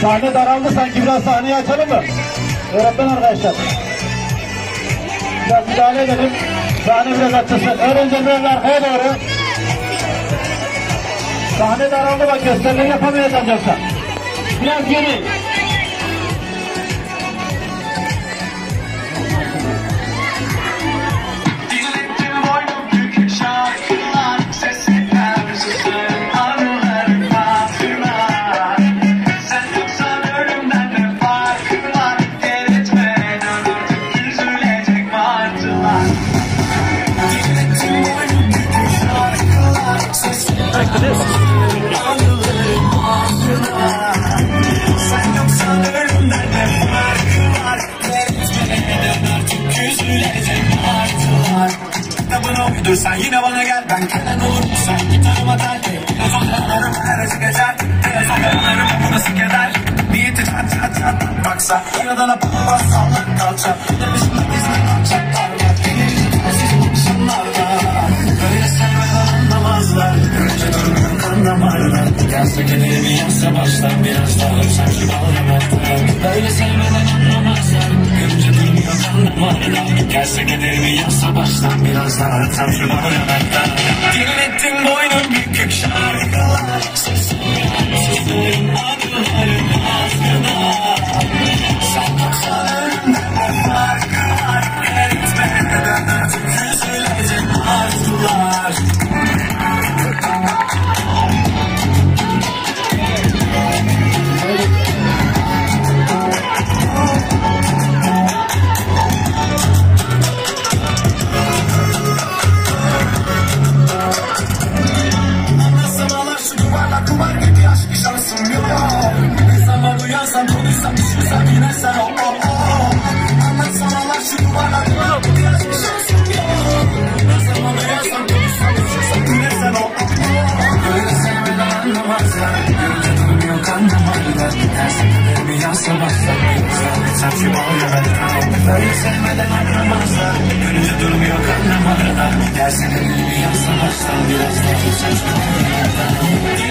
Sahne daraldı sanki biraz sahneyi açalım mı? Öğretmen arkadaşlar. Biraz müdahale edelim. Sahne biraz açılsın. Öğrenciler biraz arkaya doğru. Sahne daraldı bak gösterileri yapamayacağız yoksa. Biraz geri. Kitabını uydursan yine bana gel. Ben kelen olurum sen gitarıma tel Telefonlarım her acı geçer. Telefonlarım bu nasıl keder? Niyeti çat çat çat. Baksa inadına patlamaz sallan kalça. Demişim dizine kalçaklar var. Telsiz insanlar var Böyle sevmeden anlamazlar. Önce durmadan kan damarlar Yazsa gelirimi yazsa baştan Biraz daha öpsem şu bağlamaktan Böyle sevmeden anlamazlar. Önce Gelse gelirimi yazsa baştan Biraz daha öpsem şu bağlamaktan başlar Sen şu bağlanan Böyle sevmeden anlamazlar Görünce durmuyor kan damarlar Her seferimi yazsa başlar Biraz daha. sen şu